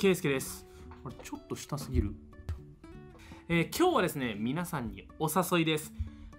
ケイスケです。あれちょっと下すぎる。えー、今日はですね皆さんにお誘いです。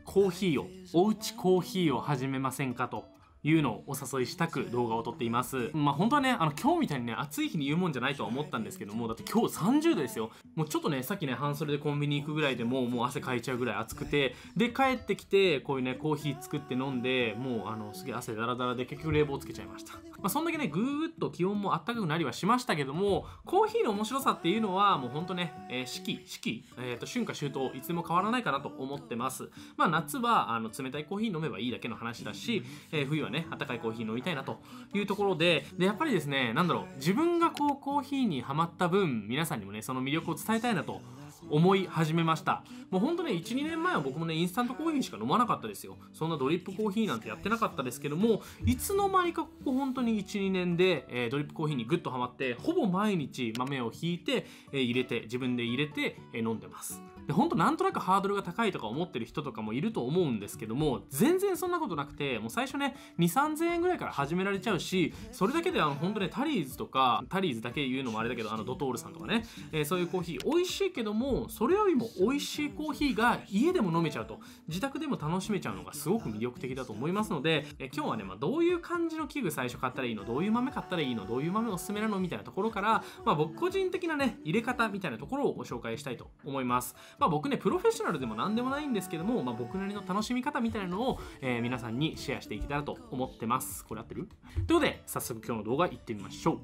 コーヒーをおうちコーヒーを始めませんかというのをお誘いしたく動画を撮っています。まあ本当はねあの今日みたいにね暑い日に言うもんじゃないとは思ったんですけどもだって今日30度ですよ。もうちょっとねさっきね半袖でコンビニ行くぐらいでもうもう汗かいちゃうぐらい暑くてで帰ってきてこういうねコーヒー作って飲んでもうあのすげえ汗だらだらで結局冷房つけちゃいました。まあそんだけねぐーっと気温もあったかくなりはしましたけどもコーヒーの面白さっていうのはもうほんとね、えー、四季四季、えー、と春夏秋冬いつでも変わらないかなと思ってます。まあ夏はあの冷たいコーヒー飲めばいいだけの話だし、えー、冬はね温かいコーヒー飲みたいなというところででやっぱりですねなんだろう自分がこうコーヒーにハマった分皆さんにもねその魅力を伝えたいなと思い始めました。もうほんとね12年前は僕もねインスタントコーヒーしか飲まなかったですよ。そんなドリップコーヒーなんてやってなかったですけどもいつの間にかここ本当に12年で、えー、ドリップコーヒーにグッとはまってほぼ毎日豆をひいて、えー、入れて自分で入れて、えー、飲んでます。で本当なんとなくハードルが高いとか思ってる人とかもいると思うんですけども全然そんなことなくてもう最初ね2、3000円ぐらいから始められちゃうしそれだけであの本当ねタリーズとかタリーズだけ言うのもあれだけどあのドトールさんとかね、えー、そういうコーヒー美味しいけどもそれよりも美味しいコーヒーが家でも飲めちゃうと。自宅でも楽しめちゃうのがすごく魅力的だと思いますので、え今日はね、まあ、どういう感じの器具最初買ったらいいのどういう豆買ったらいいのどういう豆おすすめなのみたいなところから、まあ、僕個人的なね入れ方みたいなところをご紹介したいと思います、まあ、僕ねプロフェッショナルでも何でもないんですけども、まあ、僕なりの楽しみ方みたいなのを、えー、皆さんにシェアしていけたらと思ってます。これ合ってる？ということで早速今日の動画いってみましょう。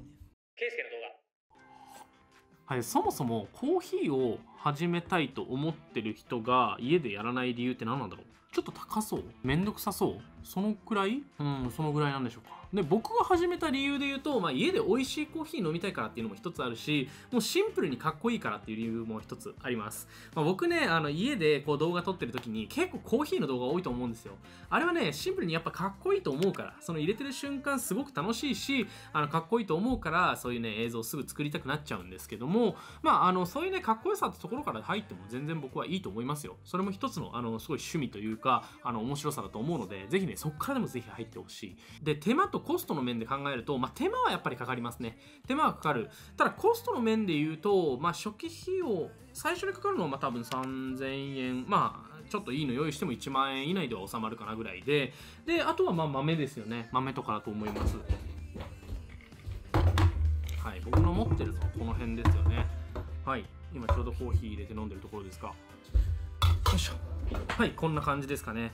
ケイスケの動画。はい、そもそもコーヒーを始めたいと思ってる人が家でやらない理由って何なんだろう？ちょっと高そう？めんどくさそう？そのくらい？うんそのぐらいなんでしょうか。で僕が始めた理由で言うと、まあ、家で美味しいコーヒー飲みたいからっていうのも一つあるしもうシンプルにかっこいいからっていう理由も一つあります、まあ、僕ねあの家でこう動画撮ってる時に結構コーヒーの動画多いと思うんですよ。あれはねシンプルにやっぱかっこいいと思うからその入れてる瞬間すごく楽しいしあのかっこいいと思うからそういうね映像をすぐ作りたくなっちゃうんですけどもまああのそういうねかっこよさってところから入っても全然僕はいいと思いますよ。それも一つのあのすごい趣味というかあの面白さだと思うのでぜひねそこからでもぜひ入ってほしいで手間とコストの面で考えると、まあ、手間はやっぱりかかりますね。手間はかかる。ただ、コストの面で言うと、まあ、初期費用、最初にかかるのはまあ多分3000円、まあ、ちょっといいの用意しても1万円以内では収まるかなぐらいで、で、あとはまあ豆ですよね。豆とかだと思います。はい、僕の持ってるのはこの辺ですよね。はい、今ちょうどコーヒー入れて飲んでるところですか。よいしょ。はい、こんな感じですかね。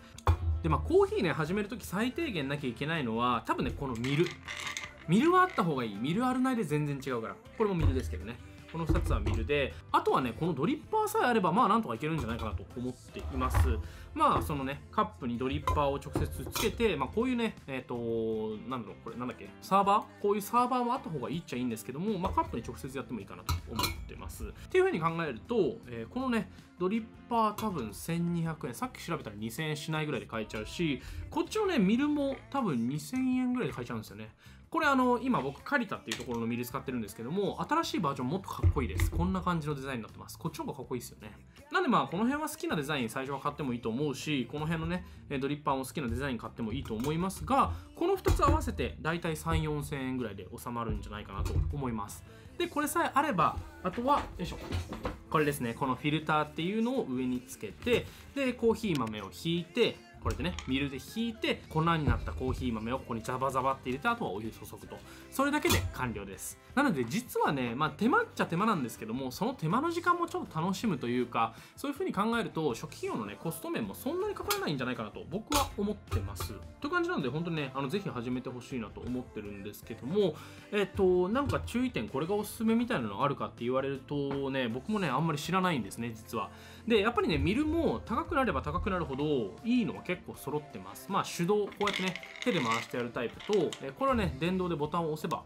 でまあコーヒーね始める時最低限なきゃいけないのは多分ねこのミル。ミルはあった方がいい。ミルあるないで全然違うから。これもミルですけどね。この2つはミルで。あとはねこのドリッパーさえあればまあなんとかいけるんじゃないかなと思っています。まあそのねカップにドリッパーを直接つけてまあこういうねえっ、ー、となんだろうこれなんだっけ？サーバー？こういうサーバーはあった方がいいっちゃいいんですけどもまあカップに直接やってもいいかなと思ってます。っていうふうに考えると、えー、このねドリッパー多分1200円。さっき調べたら2000円しないぐらいで買えちゃうしこっちのねミルも多分2000円ぐらいで買えちゃうんですよね。これあの今僕借りたっていうところのミル使ってるんですけども新しいバージョンもっとかっこいいです。こんな感じのデザインになってます。こっちの方がかっこいいですよね。なんでまあこの辺は好きなデザイン最初は買ってもいいと思うしこの辺のねドリッパーも好きなデザイン買ってもいいと思いますがこの2つ合わせてだいたい3 4 0 0 0円ぐらいで収まるんじゃないかなと思います。でこれさえあればあとはよいしょ。これですね。このフィルターっていうのを上につけてでコーヒー豆をひいてこれでねミルでひいて粉になったコーヒー豆をここにザバザバって入れてあとはお湯注ぐと。それだけで完了です。なので実はねまあ手間っちゃ手間なんですけどもその手間の時間もちょっと楽しむというかそういう風に考えると初期費用のねコスト面もそんなにかからないんじゃないかなと僕は思ってます。という感じなので本当にねあのぜひ始めてほしいなと思ってるんですけどもえっとなんか注意点これがおすすめみたいなのがあるかって言われるとね僕もねあんまり知らないんですね実は。でやっぱりねミルも高くなれば高くなるほどいいのは結結構揃ってますまあ手動こうやってね手で回してやるタイプとえこれはね電動でボタンを押せば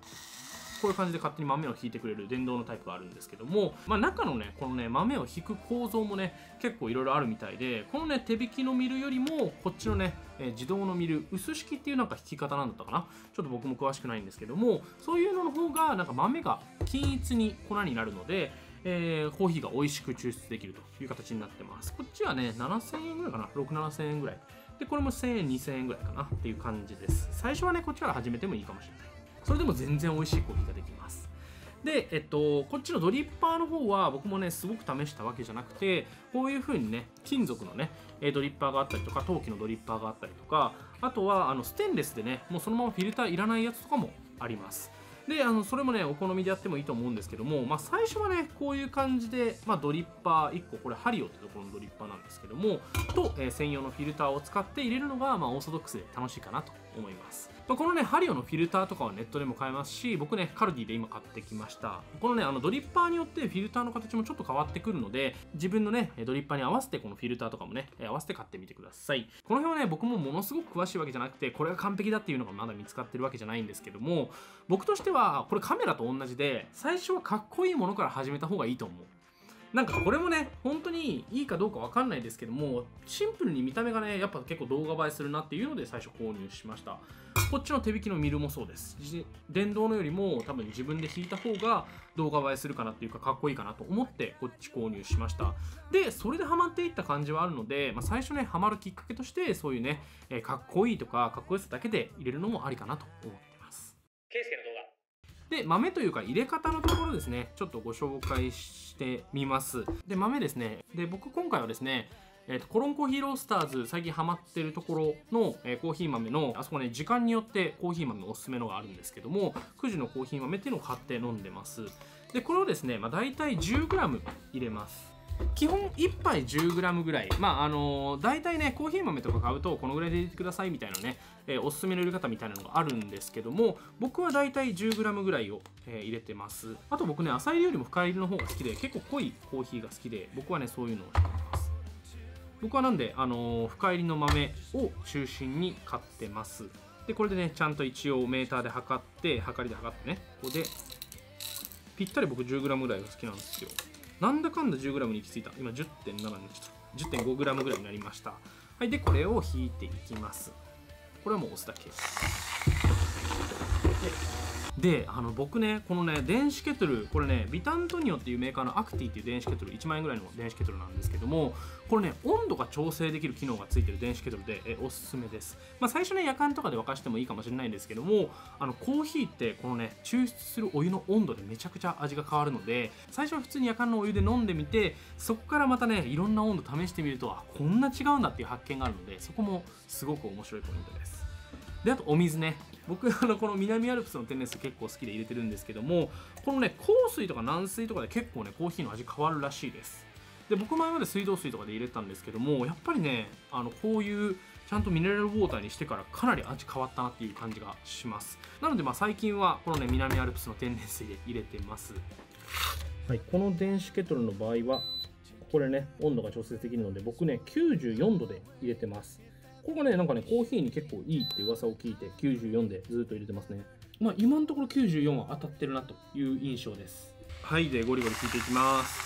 こういう感じで勝手に豆を引いてくれる電動のタイプがあるんですけども、まあ、中のねこのね豆を引く構造もね結構いろいろあるみたいでこのね手引きのミルよりもこっちのね、えー、自動のミル薄式っていうなんか引き方なんだったかな？ちょっと僕も詳しくないんですけどもそういうのの方がなんか豆が均一に粉になるのでえー、コーヒーが美味しく抽出できるという形になってます。こっちはね、7000円ぐらいかな？6、7000円ぐらい。で、これも1000円、2000円ぐらいかなっていう感じです。最初はね、こっちから始めてもいいかもしれない。それでも全然美味しいコーヒーができます。で、えっと、こっちのドリッパーの方は僕もねすごく試したわけじゃなくてこういう風にね金属のねドリッパーがあったりとか陶器のドリッパーがあったりとかあとはあのステンレスでねもうそのままフィルターいらないやつとかもありますであのそれもねお好みでやってもいいと思うんですけども、まあ、最初はねこういう感じで、まあ、ドリッパー1個これハリオってところのドリッパーなんですけどもと、えー、専用のフィルターを使って入れるのが、まあ、オーソドックスで楽しいかなと思いますまあ、このね、ハリオのフィルターとかはネットでも買えますし、僕ね、カルディで今買ってきました。このね、あのドリッパーによってフィルターの形もちょっと変わってくるので、自分のね、ドリッパーに合わせてこのフィルターとかもね、合わせて買ってみてください。この辺はね、僕もものすごく詳しいわけじゃなくて、これが完璧だっていうのがまだ見つかってるわけじゃないんですけども、僕としては、これカメラと同じで、最初はかっこいいものから始めた方がいいと思う。なんかこれもね、本当にいいかどうかわかんないですけども、シンプルに見た目がね、やっぱ結構動画映えするなっていうので最初購入しました。こっちの手引きのミルもそうです。電動のよりも多分自分で引いた方が動画映えするかなっていうかかっこいいかなと思ってこっち購入しました。で、それでハマっていった感じはあるので、まあ、最初ね、ハマるきっかけとしてそういうね、かっこいいとかかっこよさだけで入れるのもありかなと思ってで豆というか入れ方のところですね。ちょっとご紹介してみます。で豆ですね。で僕今回はですねえーと、コロンコーヒーロースターズ最近ハマってるところの、えー、コーヒー豆のあそこね時間によってコーヒー豆おすすめのがあるんですけども9時のコーヒー豆っていうのを買って飲んでます。でこれをですね、まあ、大体 10g 入れます。基本1杯 10g ぐらい。まああのー、大体ねコーヒー豆とか買うとこのぐらいで入れてくださいみたいなね、えー、おすすめの入れ方みたいなのがあるんですけども僕は大体 10g ぐらいを、えー、入れてます。あと僕ね浅入りよりも深入りの方が好きで結構濃いコーヒーが好きで僕はねそういうのをしてます。僕はなんで、あのー、深入りの豆を中心に買ってます。でこれでねちゃんと一応メーターで測って測りで測ってねここでぴったり僕 10g ぐらいが好きなんですよ。なんだかんだ 10g に行き着いた。今10.7になっちゃった。10.5g ぐらいになりました。はいでこれを引いていきます。これはもう押すだけ。でであの僕ねこのね電子ケトルこれねビタントニオっていうメーカーのアクティっていう電子ケトル。1万円ぐらいの電子ケトルなんですけどもこれね温度が調整できる機能がついてる電子ケトルでえおすすめです、まあ、最初ね夜間とかで沸かしてもいいかもしれないんですけどもあのコーヒーってこのね抽出するお湯の温度でめちゃくちゃ味が変わるので最初は普通に夜間のお湯で飲んでみてそこからまたねいろんな温度試してみるとあこんな違うんだっていう発見があるのでそこもすごく面白いポイントです。であとお水ね。僕あのこの南アルプスの天然水結構好きで入れてるんですけどもこのね香水とか軟水とかで結構ねコーヒーの味変わるらしいです。で僕前まで水道水とかで入れたんですけどもやっぱりねあのこういうちゃんとミネラルウォーターにしてからかなり味変わったなっていう感じがします。なのでまあ最近はこのね南アルプスの天然水で入れてます。はいこの電子ケトルの場合はこれね温度が調節できるので僕ね94度で入れてます。ここがね、なんかね、コーヒーに結構いいって噂を聞いて、94でずっと入れてますね。まあ、今のところ94は当たってるなという印象です。はい、で、ゴリゴリ引いていきます。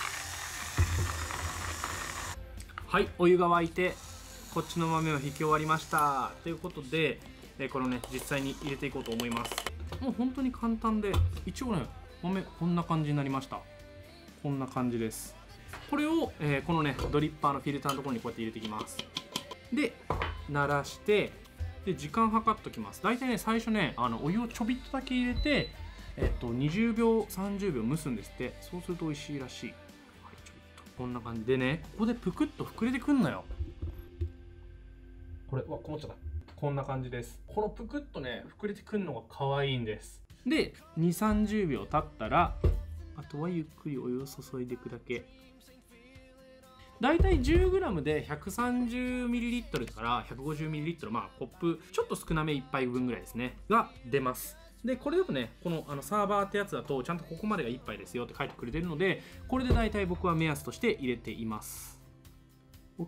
はい、お湯が沸いて、こっちの豆を引き終わりました。ということで、えこれをね、実際に入れていこうと思います。もう本当に簡単で、一応ね、豆、こんな感じになりました。こんな感じです。これを、えー、このね、ドリッパーのフィルターのところにこうやって入れていきます。で、鳴らしてで時間計っときます。大体ね最初ねあのお湯をちょびっとだけ入れてえっと20秒30秒蒸すんですって。そうすると美味しいらしい、はい、ちょっと。こんな感じでねここでぷくっと膨れてくんのよ。これわこもっちゃった。こんな感じです。このぷくっとね膨れてくんのが可愛いんです。で2 3 0秒経ったらあとはゆっくりお湯を注いでいくだけ大体 10g で 130ml から 150ml まあコップちょっと少なめ1杯分ぐらいですねが出ます。でこれでもねこのあのサーバーってやつだとちゃんとここまでが1杯ですよって書いてくれてるのでこれで大体僕は目安として入れています。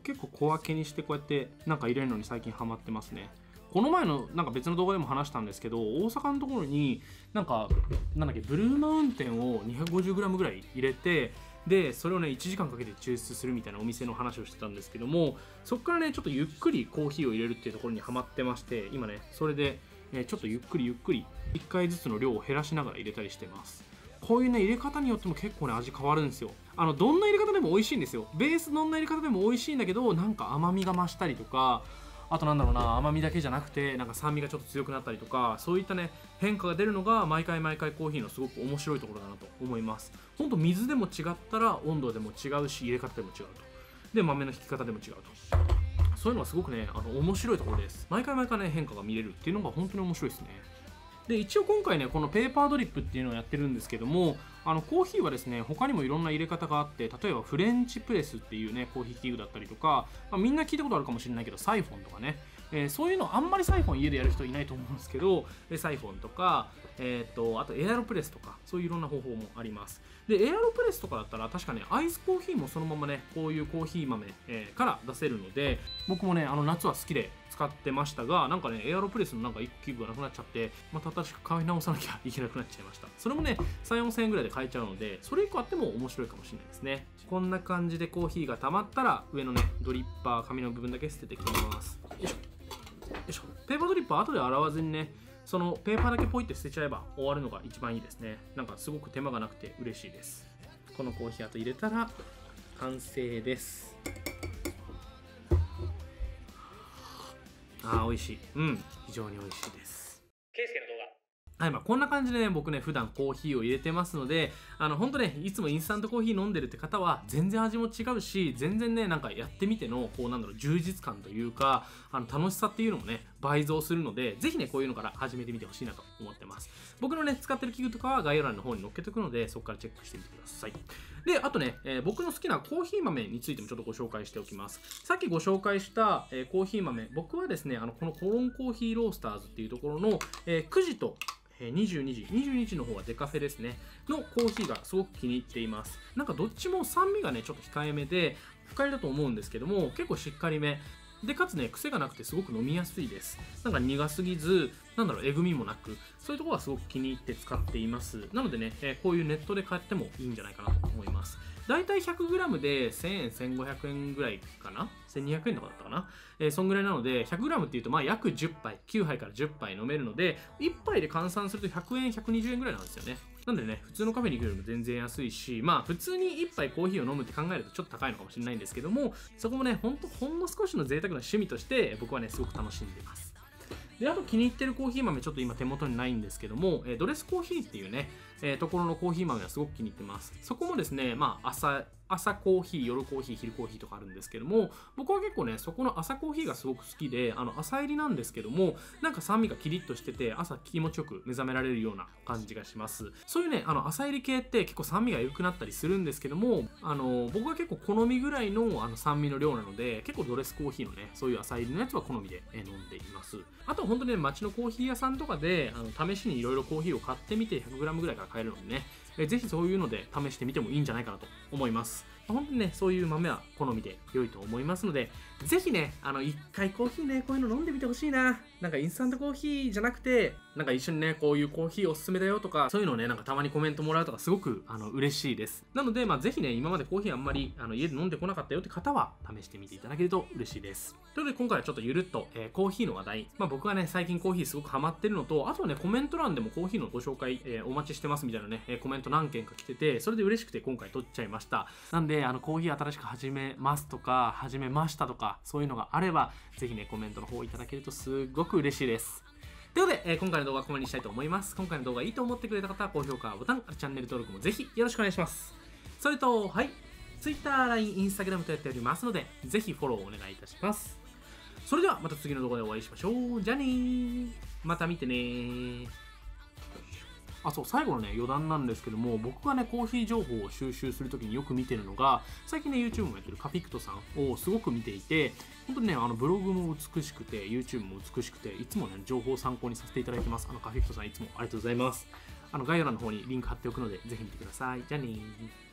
結構小分けにしてこうやってなんか入れるのに最近ハマってますね。この前のなんか別の動画でも話したんですけど大阪のところになんかなんだっけブルーマウンテンを 250g ぐらい入れてでそれをね1時間かけて抽出するみたいなお店の話をしてたんですけどもそこからねちょっとゆっくりコーヒーを入れるっていうところにはまってまして今ねそれで、ね、ちょっとゆっくりゆっくり1回ずつの量を減らしながら入れたりしてます。こういうね入れ方によっても結構ね味変わるんですよ。あのどんな入れ方でも美味しいんですよ。ベースどんな入れ方でも美味しいんだけどなんか甘みが増したりとかあとなんだろうな甘みだけじゃなくてなんか酸味がちょっと強くなったりとかそういったね変化が出るのが毎回毎回コーヒーのすごく面白いところだなと思います。ほんと水でも違ったら温度でも違うし入れ方でも違うと。で豆の引き方でも違うと。そういうのがすごくねあの面白いところです。毎回毎回ね変化が見れるっていうのが本当に面白いですね。で一応今回ねこのペーパードリップっていうのをやってるんですけどもあのコーヒーはですね他にもいろんな入れ方があって例えばフレンチプレスっていうねコーヒー器具だったりとか、まあ、みんな聞いたことあるかもしれないけどサイフォンとかね。えー、そういうのあんまりサイフォン家でやる人いないと思うんですけどサイフォンとか、えーと、あとエアロプレスとかそういういろんな方法もあります。でエアロプレスとかだったら確かねアイスコーヒーもそのままねこういうコーヒー豆、えー、から出せるので僕もねあの夏は好きで使ってましたがなんかねエアロプレスのなんか1個器具がなくなっちゃってまた新しく買い直さなきゃいけなくなっちゃいました。それもね3、4000円ぐらいで買えちゃうのでそれ1個あっても面白いかもしれないですね。こんな感じでコーヒーが溜まったら上のねドリッパー紙の部分だけ捨ててきます。よいしょ。いしょ。ペーパードリップは後で洗わずにねそのペーパーだけポイって捨てちゃえば終わるのが一番いいですね。なんかすごく手間がなくて嬉しいです。このコーヒーあと入れたら完成です。あー美味しい。うん。非常に美味しいです。はい、まあ、こんな感じでね、僕ね、普段コーヒーを入れてますので、あの、ほんとね、いつもインスタントコーヒー飲んでるって方は、全然味も違うし、全然ね、なんかやってみての、こう、なんだろう、充実感というか、あの、楽しさっていうのもね、倍増するので、ぜひね、こういうのから始めてみてほしいなと思ってます。僕のね、使ってる器具とかは概要欄の方に載っけておくので、そこからチェックしてみてください。で、あとね、えー、僕の好きなコーヒー豆についてもちょっとご紹介しておきます。さっきご紹介した、えー、コーヒー豆、僕はですね、あの、このコロンコーヒーロースターズっていうところの、えー、9時と22時、22時の方はデカフェですね、のコーヒーがすごく気に入っています。なんかどっちも酸味がね、ちょっと控えめで、不快だと思うんですけども、結構しっかりめ。で、かつね、癖がなくてすごく飲みやすいです。なんか苦すぎず、なんだろう、えぐみもなく、そういうところはすごく気に入って使っています。なのでね、え、こういうネットで買ってもいいんじゃないかなと思います。だいたい 100g で1000円、1500円ぐらいかな ?1200 円とかだったかな？えー、そんぐらいなので、100g っていうと、まあ約10杯、9杯から10杯飲めるので、1杯で換算すると100円、120円ぐらいなんですよね。なんでね、普通のカフェに行くよりも全然安いし、まあ普通に1杯コーヒーを飲むって考えるとちょっと高いのかもしれないんですけども、そこもね、ほんとほんの少しの贅沢な趣味として僕はね、すごく楽しんでます。で、あと気に入ってるコーヒー豆ちょっと今手元にないんですけども、えドレスコーヒーっていうね、えー、ところのコーヒー豆はすごく気に入ってます。そこもですね、まあ朝朝コーヒー、夜コーヒー、昼コーヒーとかあるんですけども、僕は結構ね、そこの朝コーヒーがすごく好きで、あの、朝入りなんですけども、なんか酸味がキリッとしてて、朝気持ちよく目覚められるような感じがします。そういうね、あの、朝入り系って結構酸味が緩くなったりするんですけども、あの、僕は結構好みぐらいのあの酸味の量なので、結構ドレスコーヒーのね、そういう朝入りのやつは好みで飲んでいます。あと本当にね、街のコーヒー屋さんとかで、あの、試しにいろいろコーヒーを買ってみて 100g ぐらいから買えるのでね、ぜひそういうので試してみてもいいんじゃないかなと思います。本当にね、そういう豆は好みで良いと思いますので、ぜひね、あの、一回コーヒーね、こういうの飲んでみてほしいな。なんかインスタントコーヒーじゃなくて、なんか一緒にね、こういうコーヒーおすすめだよとか、そういうのをね、なんかたまにコメントもらうとか、すごく、あの、嬉しいです。なので、まあ、ぜひね、今までコーヒーあんまり、あの、家で飲んでこなかったよって方は、試してみていただけると嬉しいです。ということで、今回はちょっとゆるっと、えー、コーヒーの話題。まあ、僕がね、最近コーヒーすごくハマってるのと、あとはね、コメント欄でもコーヒーのご紹介、えー、お待ちしてますみたいなね、コメント何件か来てて、それで嬉しくて今回撮っちゃいました。なんで、あの、コーヒー新しく始めますとか、始めましたとか、そういうのがあれば、ぜひね、コメントの方いただけるとすごく嬉しいです。ということで、えー、今回の動画はここまでにしたいと思います。今回の動画いいと思ってくれた方は高評価ボタン、チャンネル登録もぜひよろしくお願いします。それと、はい、Twitter、LINE、Instagram とやっておりますので、ぜひフォローお願いいたします。それではまた次の動画でお会いしましょう。じゃあねー。また見てねー。あそう最後のね余談なんですけども僕がねコーヒー情報を収集するときによく見てるのが最近ね YouTube もやってるカフィクトさんをすごく見ていて本当にねあのブログも美しくて YouTube も美しくていつもね情報を参考にさせていただいてます。あのカフィクトさんいつもありがとうございます。あの概要欄の方にリンク貼っておくのでぜひ見てください。じゃあねー。